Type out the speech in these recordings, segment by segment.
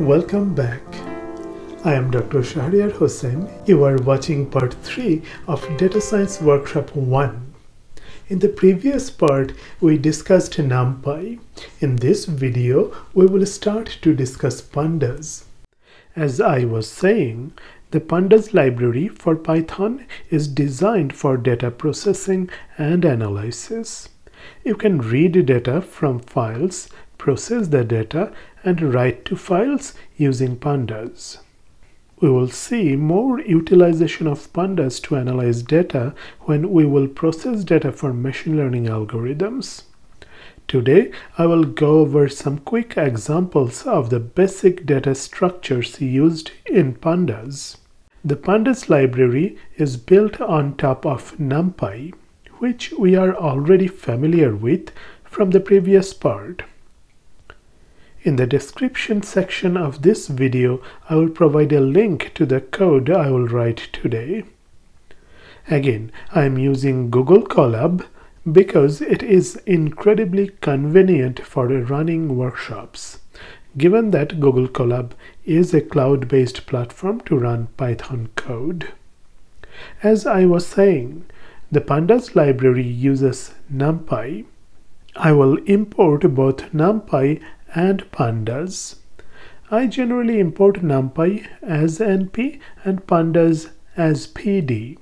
Welcome back. I am Dr. Shahriar Hossain. You are watching part 3 of Data Science Workshop 1. In the previous part, we discussed NumPy. In this video, we will start to discuss pandas. As I was saying, the pandas library for Python is designed for data processing and analysis. You can read data from files, process the data, and write to files using pandas. We will see more utilization of pandas to analyze data when we will process data for machine learning algorithms. Today, I will go over some quick examples of the basic data structures used in pandas. The pandas library is built on top of NumPy, which we are already familiar with from the previous part. In the description section of this video, I will provide a link to the code I will write today. Again, I am using Google Colab because it is incredibly convenient for running workshops, given that Google Colab is a cloud-based platform to run Python code. As I was saying, the pandas library uses NumPy. I will import both NumPy and pandas. I generally import NumPy as NP and pandas as PD.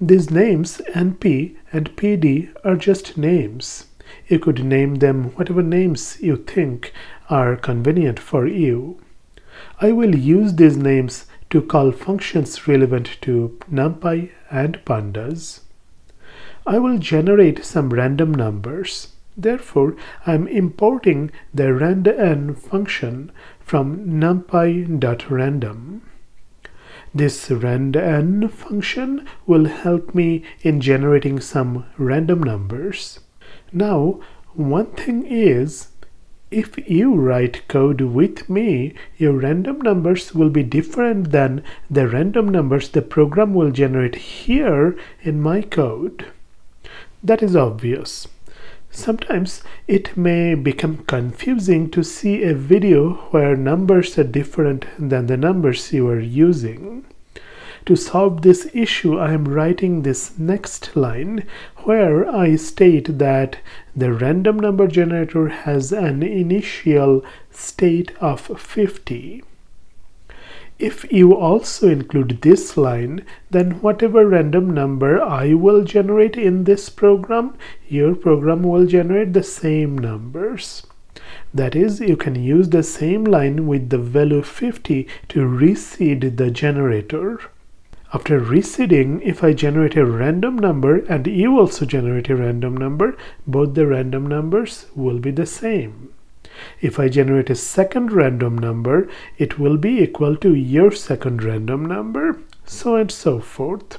These names NP and PD are just names. You could name them whatever names you think are convenient for you. I will use these names to call functions relevant to NumPy and pandas. I will generate some random numbers. Therefore, I am importing the randn function from numpy.random. This randn function will help me in generating some random numbers. Now, one thing is, if you write code with me, your random numbers will be different than the random numbers the program will generate here in my code. That is obvious. Sometimes it may become confusing to see a video where numbers are different than the numbers you are using. To solve this issue, I am writing this next line where I state that the random number generator has an initial state of 50. If you also include this line, then whatever random number I will generate in this program, your program will generate the same numbers. That is, you can use the same line with the value 50 to reseed the generator. After reseeding, if I generate a random number and you also generate a random number, both the random numbers will be the same. If I generate a second random number, it will be equal to your second random number, so and so forth.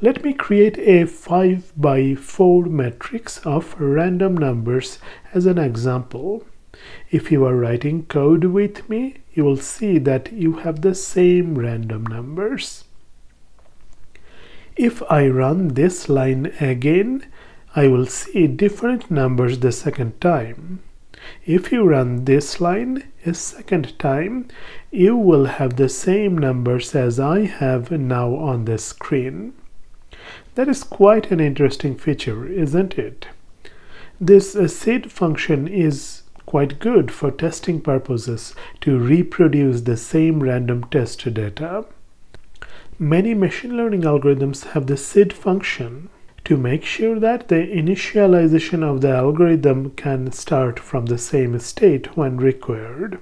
Let me create a 5 by 4 matrix of random numbers as an example. If you are writing code with me, you will see that you have the same random numbers. If I run this line again, I will see different numbers the second time. If you run this line a second time, you will have the same numbers as I have now on the screen. That is quite an interesting feature, isn't it? This uh, seed function is quite good for testing purposes to reproduce the same random test data. Many machine learning algorithms have the seed function to make sure that the initialization of the algorithm can start from the same state when required.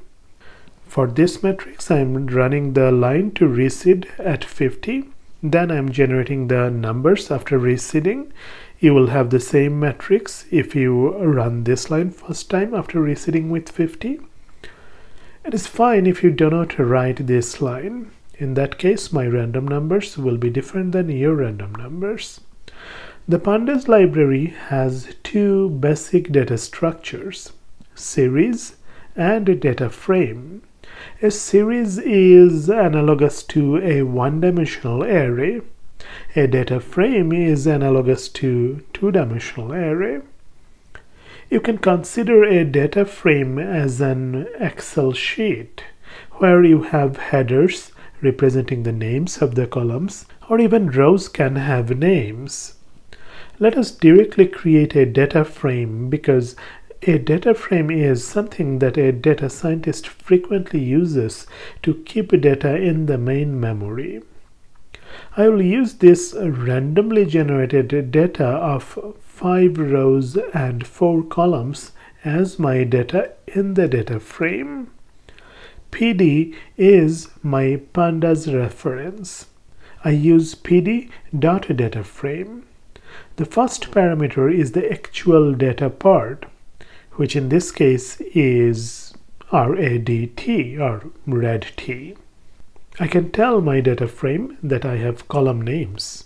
For this matrix, I'm running the line to reseed at 50. Then I'm generating the numbers after reseeding. You will have the same matrix if you run this line first time after reseeding with 50. It is fine if you do not write this line. In that case, my random numbers will be different than your random numbers. The pandas library has two basic data structures, series and a data frame. A series is analogous to a one-dimensional array. A data frame is analogous to two-dimensional array. You can consider a data frame as an Excel sheet. where you have headers representing the names of the columns or even rows can have names. Let us directly create a data frame because a data frame is something that a data scientist frequently uses to keep data in the main memory. I will use this randomly generated data of 5 rows and 4 columns as my data in the data frame. PD is my pandas reference. I use pd.dataframe. frame. The first parameter is the actual data part, which in this case is RADT or red T. I can tell my data frame that I have column names.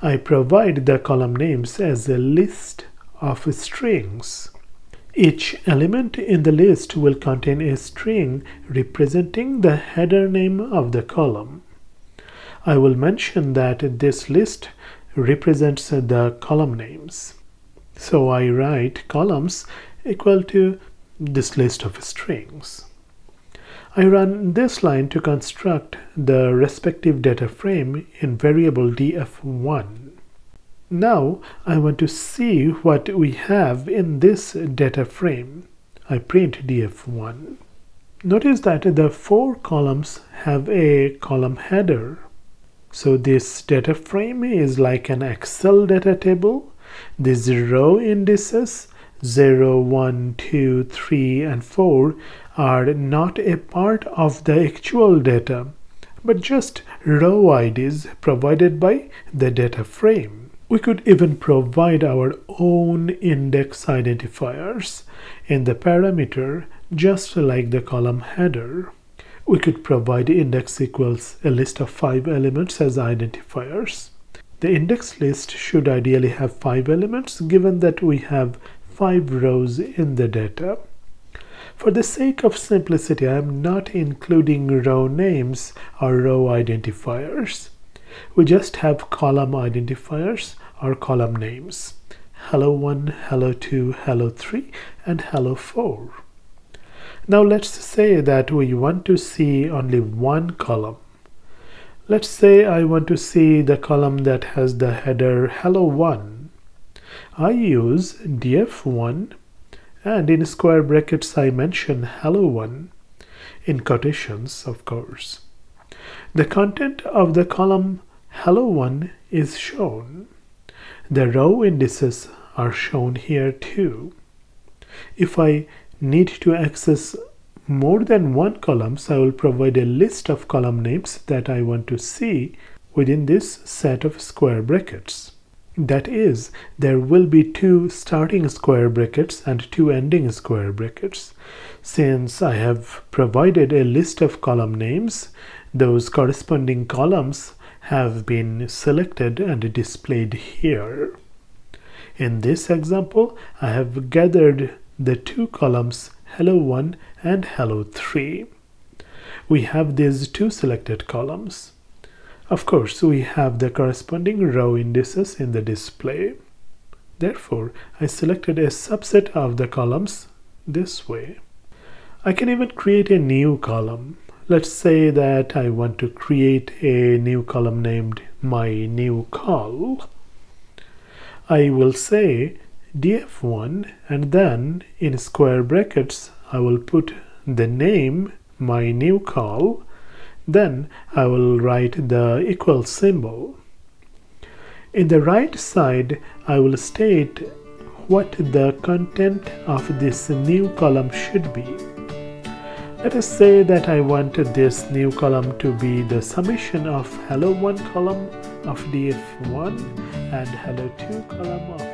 I provide the column names as a list of strings. Each element in the list will contain a string representing the header name of the column. I will mention that this list represents the column names. So I write columns equal to this list of strings. I run this line to construct the respective data frame in variable df1. Now I want to see what we have in this data frame. I print df1. Notice that the four columns have a column header so this data frame is like an Excel data table. These row indices 0, 1, 2, 3 and 4 are not a part of the actual data but just row IDs provided by the data frame. We could even provide our own index identifiers in the parameter just like the column header we could provide index equals a list of five elements as identifiers. The index list should ideally have five elements given that we have five rows in the data. For the sake of simplicity, I am not including row names or row identifiers. We just have column identifiers or column names. Hello 1, Hello 2, Hello 3, and Hello 4. Now let's say that we want to see only one column. Let's say I want to see the column that has the header hello1. I use df1 and in square brackets I mention hello1 in quotations of course. The content of the column hello1 is shown. The row indices are shown here too. If I need to access more than one columns, I will provide a list of column names that I want to see within this set of square brackets. That is, there will be two starting square brackets and two ending square brackets. Since I have provided a list of column names, those corresponding columns have been selected and displayed here. In this example, I have gathered the two columns hello1 and hello3. We have these two selected columns. Of course, we have the corresponding row indices in the display. Therefore, I selected a subset of the columns this way. I can even create a new column. Let's say that I want to create a new column named my new call. I will say df1 and then in square brackets I will put the name my new call then I will write the equal symbol. In the right side I will state what the content of this new column should be. Let us say that I want this new column to be the summation of hello1 column of df1 and hello2 column of